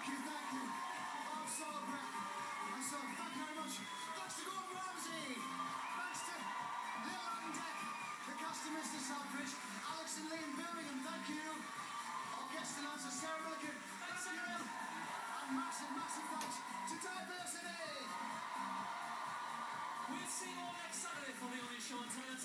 Thank you, thank you. I'm so grateful. I'm so thank you very much. Thanks to Gordon Ramsay. Thanks to Lil Deck, the cast of Mr. Selfridge, Alex and Liam Birmingham, thank you. Our guest announcer Sarah Millican, thank you. And massive, massive thanks to Diversity. We'll see you all next Saturday for the Onion Show on Taylor